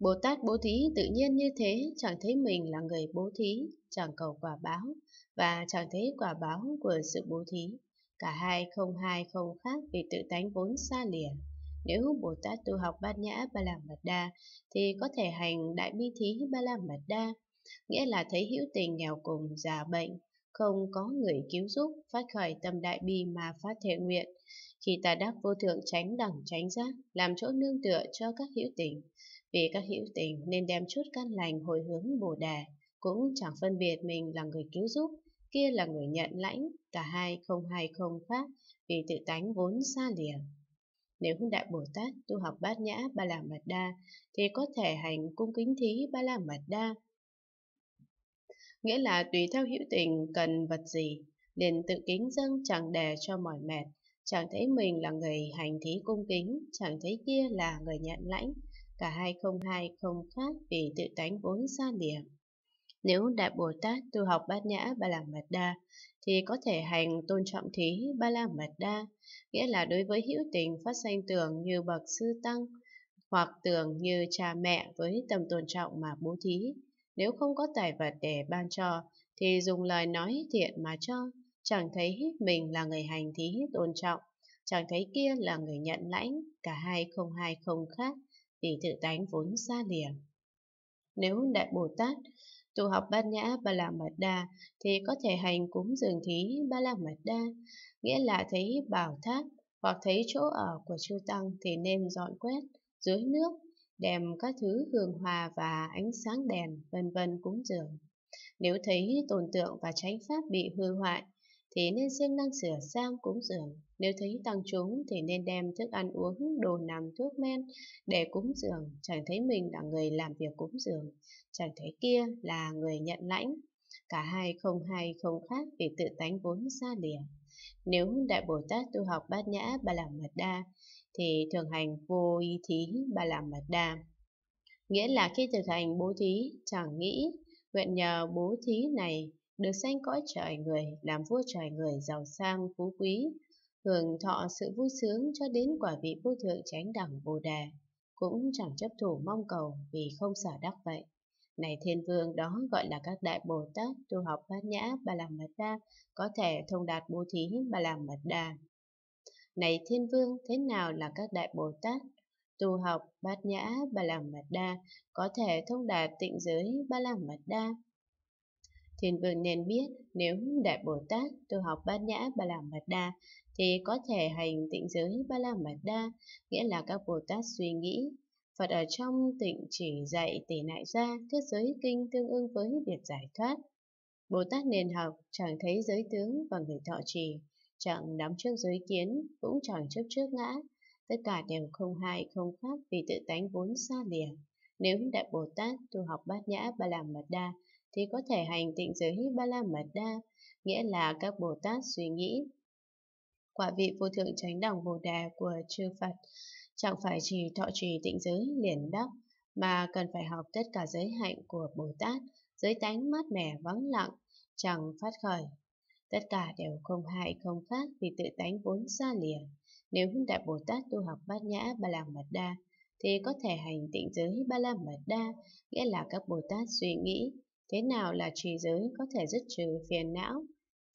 Bồ Tát bố thí tự nhiên như thế, chẳng thấy mình là người bố thí, chẳng cầu quả báo, và chẳng thấy quả báo của sự bố thí. Cả hai không hai không khác vì tự tánh vốn xa lìa. Nếu Bồ Tát tu học Bát Nhã Ba La Mật Đa thì có thể hành Đại Bi Thí Ba La Mật Đa, nghĩa là thấy hữu tình nghèo cùng, già bệnh, không có người cứu giúp, phát khởi tâm đại bi mà phát thể nguyện. Khi ta đắc vô thượng tránh đẳng tránh giác, làm chỗ nương tựa cho các hữu tình, vì các hữu tình nên đem chút căn lành hồi hướng Bồ Đề, cũng chẳng phân biệt mình là người cứu giúp, kia là người nhận lãnh, cả hai không hai không khác, vì tự tánh vốn xa lìa. Nếu Đại Bồ Tát tu học bát nhã ba la mật đa, thì có thể hành cung kính thí ba la mật đa. Nghĩa là tùy theo hữu tình cần vật gì, liền tự kính dâng chẳng đè cho mỏi mệt, chẳng thấy mình là người hành thí cung kính, chẳng thấy kia là người nhận lãnh, cả hai không hai không khác vì tự tánh vốn xa lìa. Nếu Đại Bồ Tát tu học bát nhã ba la mật đa, thì có thể hành tôn trọng thí ba la mật đa, nghĩa là đối với hữu tình phát sanh tưởng như bậc sư tăng, hoặc tưởng như cha mẹ với tầm tôn trọng mà bố thí. Nếu không có tài vật để ban cho, thì dùng lời nói thiện mà cho, chẳng thấy mình là người hành thí tôn trọng, chẳng thấy kia là người nhận lãnh, cả hai không hai không khác, thì tự tánh vốn xa lìa. Nếu Đại Bồ Tát tu học bát nhã ba la mật đa thì có thể hành cúng dường thí ba la mật đa, nghĩa là thấy bảo tháp hoặc thấy chỗ ở của chư tăng thì nên dọn quét dưới nước, đem các thứ hương hòa và ánh sáng đèn vân vân cúng dường. Nếu thấy tồn tượng và tránh pháp bị hư hoại thì nên siêng năng sửa sang cúng dường. Nếu thấy tăng chúng thì nên đem thức ăn uống, đồ nằm, thuốc men để cúng dường. Chẳng thấy mình là người làm việc cúng dường, chẳng thấy kia là người nhận lãnh. Cả hai không hay không khác vì tự tánh vốn xa lìa. Nếu Đại Bồ Tát tu học bát nhã ba la mật đa thì thường hành vô ý thí ba la mật đa. Nghĩa là khi thực hành bố thí chẳng nghĩ nguyện nhờ bố thí này được sanh cõi trời người, làm vua trời người giàu sang phú quý, hưởng thọ sự vui sướng cho đến quả vị vô thượng chánh đẳng Bồ Đề, cũng chẳng chấp thủ mong cầu vì không sở đắc vậy. Này thiên vương đó gọi là các đại Bồ Tát tu học bát nhã ba la mật đa, có thể thông đạt bố thí ba la mật đa. Này thiên vương, thế nào là các đại Bồ Tát tu học bát nhã ba la mật đa, có thể thông đạt tịnh giới ba la mật đa? Thiên vương nên biết nếu Đại Bồ Tát tu học bát nhã ba la mật đa thì có thể hành tịnh giới ba la mật đa, nghĩa là các Bồ Tát suy nghĩ. Phật ở trong tịnh chỉ dạy tỷ nại ra thuyết giới kinh tương ương với việc giải thoát. Bồ Tát nền học chẳng thấy giới tướng và người thọ trì, chẳng nắm trước giới kiến, cũng chẳng chấp trước ngã. Tất cả đều không hai không khác vì tự tánh vốn xa lìa. Nếu Đại Bồ Tát tu học bát nhã ba la mật đa thì có thể hành tịnh giới ba la mật đa, nghĩa là các Bồ Tát suy nghĩ. Quả vị vô thượng chánh đẳng Bồ Đề của chư Phật chẳng phải chỉ thọ trì tịnh giới liền đắc, mà cần phải học tất cả giới hạnh của Bồ Tát, giới tánh mát mẻ vắng lặng, chẳng phát khởi. Tất cả đều không hại không khác vì tự tánh vốn xa lìa. Nếu Đại Bồ Tát tu học bát nhã ba la mật đa, thì có thể hành tịnh giới ba la mật đa, nghĩa là các Bồ Tát suy nghĩ, Thế nào là trì giới có thể dứt trừ phiền não?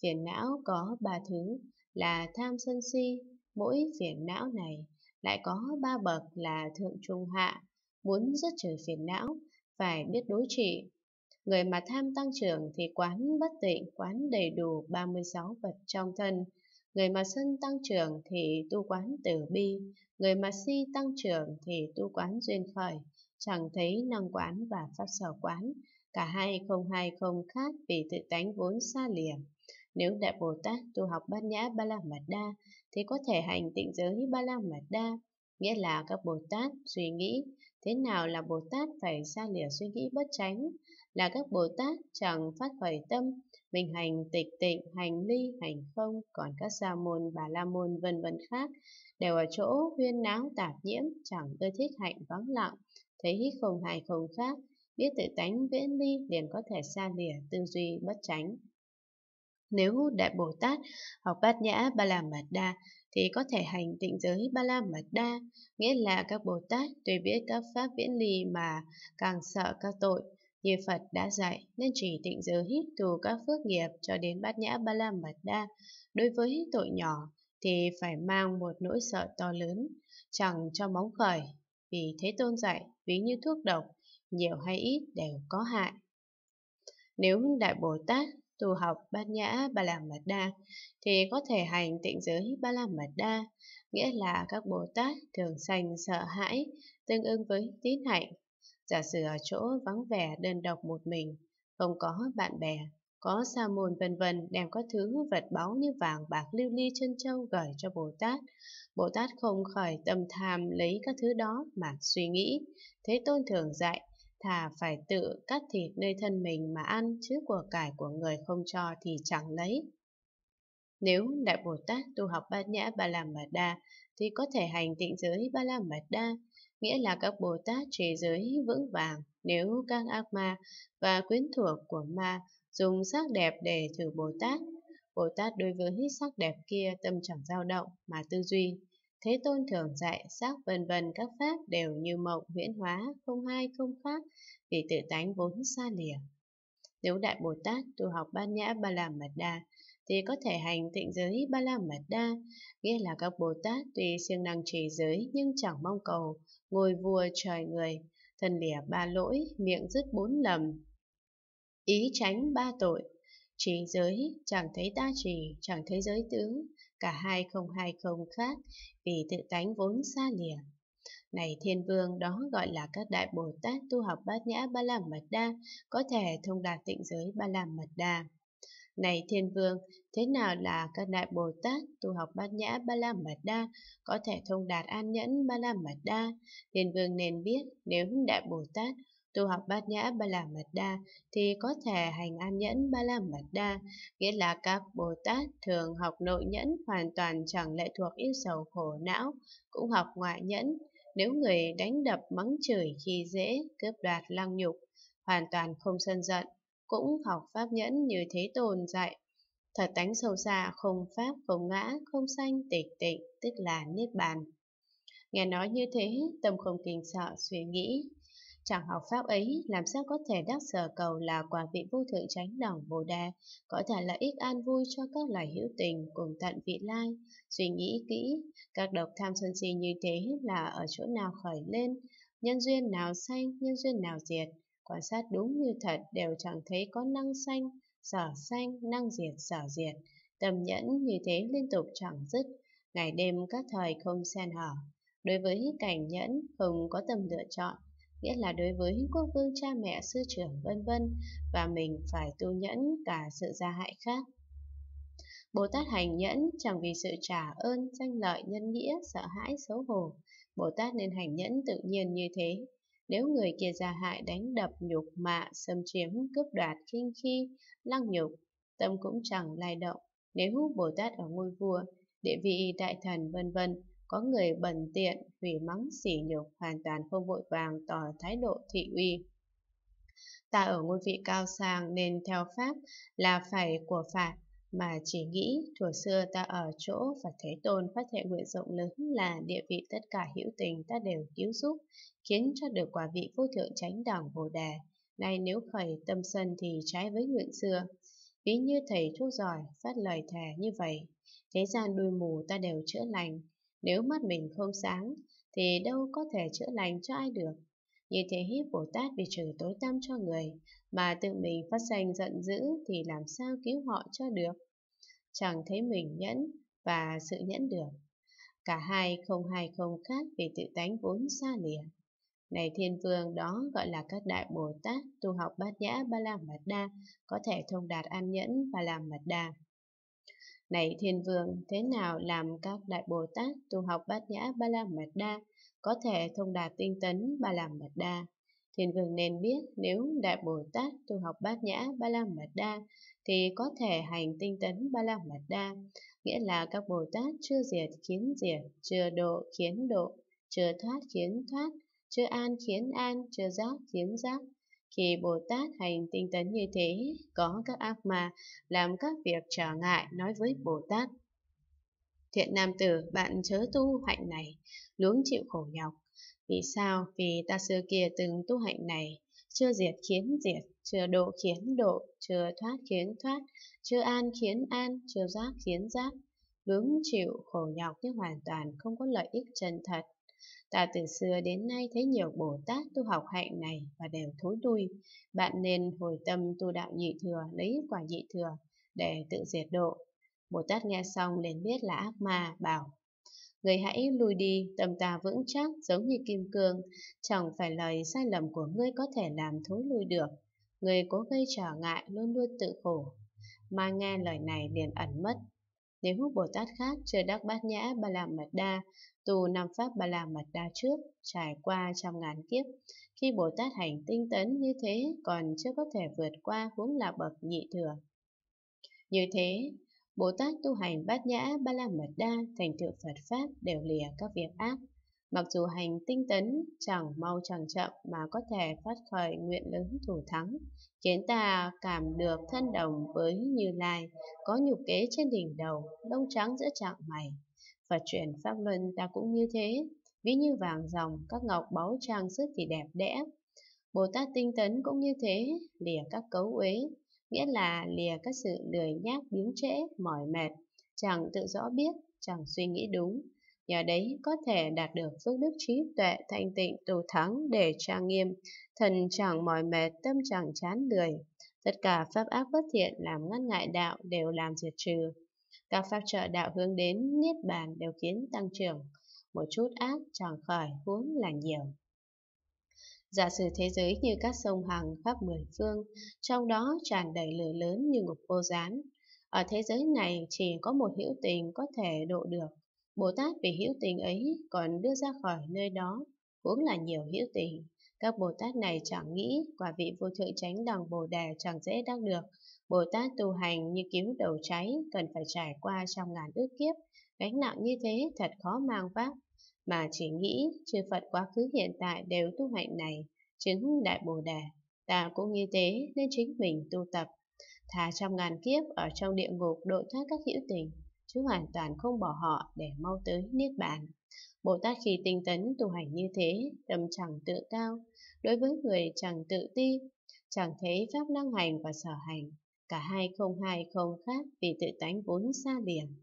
Phiền não có ba thứ là tham sân si, mỗi phiền não này lại có ba bậc là thượng trung hạ. Muốn dứt trừ phiền não, phải biết đối trị. Người mà tham tăng trưởng thì quán bất tịnh, quán đầy đủ 36 vật trong thân. Người mà sân tăng trưởng thì tu quán tử bi, người mà si tăng trưởng thì tu quán duyên khởi, chẳng thấy năng quán và pháp sở quán, Cả hai không hai không khác vì tự tánh vốn xa lìa. Nếu Đại Bồ Tát tu học bát nhã ba la mật đa thì có thể hành tịnh giới ba la mật đa, nghĩa là các Bồ Tát suy nghĩ thế nào là Bồ Tát phải xa lìa suy nghĩ bất tránh, là các Bồ Tát chẳng phát khởi tâm, mình hành tịch tịnh, hành ly, hành không, còn các sa môn, bà la môn vân vân khác đều ở chỗ huyên náo tạp nhiễm, chẳng ưa thích hạnh vắng lặng, thấy không hài không khác, biết tự tánh viễn ly liền có thể xa lìa tư duy bất tránh. Nếu Đại Bồ Tát học bát nhã ba la mật đa thì có thể hành tịnh giới Ba La Mật Đa, nghĩa là các Bồ Tát tuy biết các pháp viễn ly mà càng sợ các tội, như Phật đã dạy nên chỉ tịnh giới hít tù các phước nghiệp cho đến bát nhã Ba La Mật Đa. Đối với tội nhỏ thì phải mang một nỗi sợ to lớn, chẳng cho móng khởi, vì Thế Tôn dạy ví như thuốc độc, nhiều hay ít đều có hại. Nếu Đại Bồ Tát tu học bát nhã ba la mật đa thì có thể hành tịnh giới ba la mật đa nghĩa là các bồ tát thường sanh sợ hãi tương ứng với tín hạnh giả sử ở chỗ vắng vẻ đơn độc một mình không có bạn bè có sa môn vân vân đem các thứ vật báu như vàng bạc lưu ly chân châu gửi cho Bồ Tát. Bồ Tát không khởi tâm tham lấy các thứ đó mà suy nghĩ. Thế Tôn thường dạy, thà phải tự cắt thịt nơi thân mình mà ăn, chứ của cải của người không cho thì chẳng lấy. Nếu Đại Bồ Tát tu học Bát Nhã Ba La Mật Đa thì có thể hành tịnh giới Ba La Mật Đa, nghĩa là các Bồ Tát trì giới vững vàng nếu các ác ma và quyến thuộc của ma dùng sắc đẹp để thử Bồ Tát. Bồ Tát đối với sắc đẹp kia tâm chẳng dao động mà tư duy. Thế Tôn thường dạy sắc vân vân các pháp đều như mộng huyễn hóa, không hai không khác, vì tự tánh vốn xa lìa. Nếu Đại Bồ Tát tu học Bát Nhã Ba La Mật Đa, thì có thể hành tịnh giới Ba La Mật Đa, nghĩa là các Bồ Tát tuy siêng năng trì giới nhưng chẳng mong cầu ngồi vua trời người, thân lìa ba lỗi, miệng dứt bốn lầm, ý tránh ba tội, trì giới chẳng thấy ta trì, chẳng thấy giới tướng, cả hai không hai không khác, vì tự tánh vốn xa lìa. Này thiên vương, đó gọi là các đại Bồ Tát tu học bát nhã ba la mật đa, có thể thông đạt tịnh giới ba la mật đa. Này thiên vương, thế nào là các đại Bồ Tát tu học bát nhã ba la mật đa, có thể thông đạt an nhẫn ba la mật đa? Thiên vương nên biết, nếu đại Bồ Tát tu học bát nhã ba la mật đa thì có thể hành an nhẫn ba la mật đa, nghĩa là các Bồ Tát thường học nội nhẫn hoàn toàn chẳng lệ thuộc yêu sầu khổ não, cũng học ngoại nhẫn. Nếu người đánh đập mắng chửi khi dễ, cướp đoạt lăng nhục, hoàn toàn không sân giận, cũng học pháp nhẫn như Thế tồn dạy. Thật tánh sâu xa, không pháp, không ngã, không sanh, tịch tịnh, tức là Niết Bàn. Nghe nói như thế, tâm không kinh sợ, suy nghĩ, Chẳng học pháp ấy, làm sao có thể đắc sở cầu là quả vị vô thượng chánh đẳng Bồ Đề, có thể là ích an vui cho các loài hữu tình cùng tận vị lai. Suy nghĩ kỹ, các độc tham sân si như thế là ở chỗ nào khởi lên, nhân duyên nào sanh, nhân duyên nào diệt. Quan sát đúng như thật đều chẳng thấy có năng sanh, sở sanh, năng diệt, sở diệt. Tầm nhẫn như thế liên tục chẳng dứt, ngày đêm các thời không xen hở. Đối với cảnh nhẫn không có tầm lựa chọn, nghĩa là đối với quốc vương cha mẹ sư trưởng vân vân và mình phải tu nhẫn cả sự gia hại khác. Bồ Tát hành nhẫn chẳng vì sự trả ơn, danh lợi, nhân nghĩa, sợ hãi, xấu hổ. Bồ Tát nên hành nhẫn tự nhiên như thế. Nếu người kia ra hại đánh đập, nhục mạ, xâm chiếm, cướp đoạt, khinh khi, lăng nhục, tâm cũng chẳng lay động. Nếu Bồ Tát ở ngôi vua, địa vị đại thần vân vân có người bẩn tiện, hủy mắng sỉ nhục, hoàn toàn không vội vàng tỏ thái độ thị uy. Ta ở ngôi vị cao sang nên theo pháp là phải của phạt, mà chỉ nghĩ thuở xưa ta ở chỗ Phật Thế Tôn phát thệ nguyện rộng lớn là địa vị tất cả hữu tình ta đều cứu giúp, khiến cho được quả vị vô thượng chánh đẳng Bồ Đề. Nay nếu khởi tâm sân thì trái với nguyện xưa. Ví như thầy thuốc giỏi phát lời thề như vậy, thế gian đuôi mù ta đều chữa lành, nếu mắt mình không sáng, thì đâu có thể chữa lành cho ai được. Như thế Bồ Tát vì trừ tối tăm cho người, mà tự mình phát sanh giận dữ thì làm sao cứu họ cho được. Chẳng thấy mình nhẫn và sự nhẫn được. Cả hai không hai không khác vì tự tánh vốn xa lìa. Này thiên vương đó gọi là các đại Bồ Tát tu học bát nhã ba la mật đa, có thể thông đạt an nhẫn và làm mật đa. Này thiên vương, thế nào làm các đại Bồ Tát tu học bát nhã ba la mật đa, có thể thông đạt tinh tấn ba la mật đa? Thiên vương nên biết nếu đại Bồ Tát tu học bát nhã ba la mật đa, thì có thể hành tinh tấn ba la mật đa, nghĩa là các Bồ Tát chưa diệt khiến diệt, chưa độ khiến độ, chưa thoát khiến thoát, chưa an khiến an, chưa giác khiến giác, khi Bồ Tát hành tinh tấn như thế, có các ác ma làm các việc trở ngại nói với Bồ Tát. Thiện nam tử, bạn chớ tu hạnh này, luống chịu khổ nhọc. Vì sao? Vì ta xưa kia từng tu hạnh này, chưa diệt khiến diệt, chưa độ khiến độ, chưa thoát khiến thoát, chưa an khiến an, chưa giác khiến giác. Luống chịu khổ nhọc nhưng hoàn toàn không có lợi ích chân thật. Ta từ xưa đến nay thấy nhiều Bồ Tát tu học hạnh này và đều thối đuôi Bạn nên hồi tâm tu đạo nhị thừa, lấy quả nhị thừa để tự diệt độ. Bồ Tát nghe xong liền biết là ác ma, bảo Người hãy lui đi, tâm ta vững chắc giống như kim cương, chẳng phải lời sai lầm của ngươi có thể làm thối lui được. Người cố gây trở ngại luôn luôn tự khổ. Mà nghe lời này liền ẩn mất. Nếu Bồ Tát khác chưa đắc bát nhã ba la mật đa, tu năm pháp ba la mật đa trước, trải qua trăm ngàn kiếp, khi Bồ Tát hành tinh tấn như thế còn chưa có thể vượt qua huống là bậc nhị thừa. Như thế, Bồ Tát tu hành bát nhã ba la mật đa thành tựu Phật Pháp đều lìa các việc ác. Mặc dù hành tinh tấn chẳng mau chẳng chậm mà có thể phát khởi nguyện lớn thủ thắng, khiến ta cảm được thân đồng với Như Lai, có nhục kế trên đỉnh đầu, lông trắng giữa trạng mày. Phật truyền Pháp Luân ta cũng như thế, ví như vàng dòng, các ngọc báu trang sức thì đẹp đẽ. Bồ Tát tinh tấn cũng như thế, lìa các cấu uế, nghĩa là lìa các sự lười nhác biếng trễ, mỏi mệt, chẳng tự rõ biết, chẳng suy nghĩ đúng. Nhờ đấy có thể đạt được phước đức trí tuệ thanh tịnh tù thắng để trang nghiêm, thần chẳng mỏi mệt, tâm chẳng chán lười. Tất cả pháp ác bất thiện làm ngăn ngại đạo đều làm diệt trừ. Các pháp trợ đạo hướng đến niết bàn đều khiến tăng trưởng. Một chút ác chẳng khởi huống là nhiều. Giả sử thế giới như các sông hằng khắp mười phương, trong đó tràn đầy lửa lớn như ngục vô gián. Ở thế giới này chỉ có một hữu tình có thể độ được. Bồ Tát vì hữu tình ấy còn đưa ra khỏi nơi đó, cũng là nhiều hữu tình. Các Bồ Tát này chẳng nghĩ quả vị vô thượng chánh đẳng Bồ Đề chẳng dễ đắc được. Bồ Tát tu hành như cứu đầu cháy, cần phải trải qua trăm ngàn ước kiếp. Gánh nặng như thế thật khó mang vác mà chỉ nghĩ chư Phật quá khứ hiện tại đều tu hạnh này, chứng đại bồ đề. Ta cũng như thế nên chính mình tu tập, thà trăm ngàn kiếp ở trong địa ngục độ thoát các hữu tình, chứ hoàn toàn không bỏ họ để mau tới niết bàn. Bồ Tát khi tinh tấn tu hành như thế, tâm chẳng tự cao, đối với người chẳng tự ti, chẳng thấy pháp năng hành và sở hành, cả hai không hai không khác vì tự tánh vốn xa liền.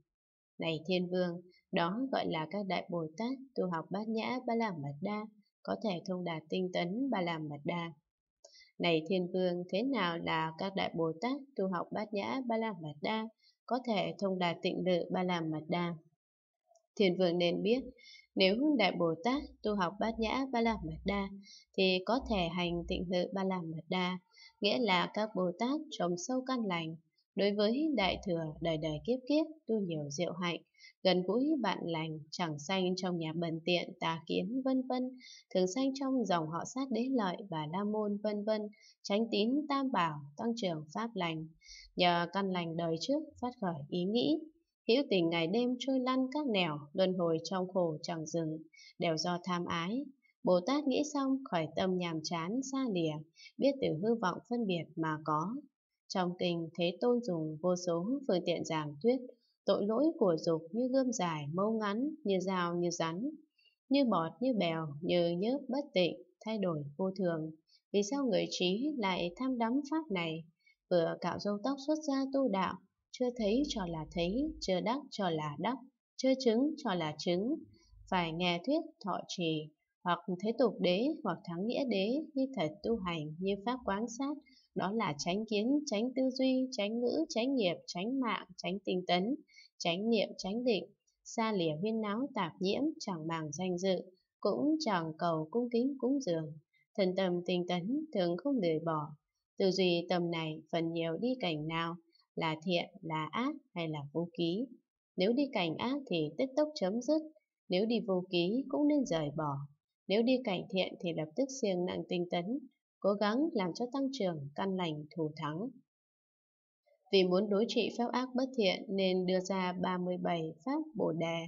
Này thiên vương, đó gọi là các đại Bồ Tát tu học bát nhã ba la mật đa, có thể thông đạt tinh tấn ba la mật đa. Này thiên vương, thế nào là các đại Bồ Tát tu học bát nhã ba la mật đa, có thể thông đạt tịnh lự ba la mật đa? Thiên vương nên biết, nếu đại Bồ Tát tu học bát nhã ba la mật đa, thì có thể hành tịnh lự ba la mật đa, nghĩa là các Bồ Tát trồng sâu căn lành, đối với đại thừa đời đời kiếp kiếp tu nhiều diệu hạnh, gần gũi bạn lành, chẳng sanh trong nhà bần tiện, tà kiến, vân vân, thường sanh trong dòng họ sát đế lợi và la môn, vân vân, tránh tín tam bảo, tăng trưởng pháp lành. Nhờ căn lành đời trước phát khởi ý nghĩ, hữu tình ngày đêm trôi lăn các nẻo, luân hồi trong khổ chẳng dừng, đều do tham ái. Bồ Tát nghĩ xong khởi tâm nhàm chán xa lìa, biết từ hư vọng phân biệt mà có. Trong kinh Thế Tôn dùng vô số phương tiện giảng thuyết, Tội lỗi của dục như gươm dài, mâu ngắn, như dao, như rắn, như bọt, như bèo, như nhớp bất tịnh, thay đổi vô thường. Vì sao người trí lại tham đắm pháp này? Vừa cạo râu tóc xuất ra tu đạo, chưa thấy cho là thấy, chưa đắc cho là đắc, chưa chứng cho là chứng. Phải nghe thuyết thọ trì, hoặc thế tục đế, hoặc thắng nghĩa đế, như thật tu hành, như pháp quán sát, đó là tránh kiến, tránh tư duy, tránh ngữ, tránh nghiệp, tránh mạng, tránh tinh tấn, tránh niệm, tránh định, xa lìa huyên náo tạp nhiễm, chẳng màng danh dự, cũng chẳng cầu cung kính cúng dường. Thần tâm tinh tấn thường không lười bỏ, tư duy tâm này phần nhiều đi cảnh nào, là thiện, là ác hay là vô ký. Nếu đi cảnh ác thì tức tốc chấm dứt, nếu đi vô ký cũng nên rời bỏ. Nếu đi cảnh thiện thì lập tức siêng nặng tinh tấn, cố gắng làm cho tăng trưởng căn lành thù thắng. Vì muốn đối trị pháp ác bất thiện nên đưa ra 37 pháp Bồ Đề.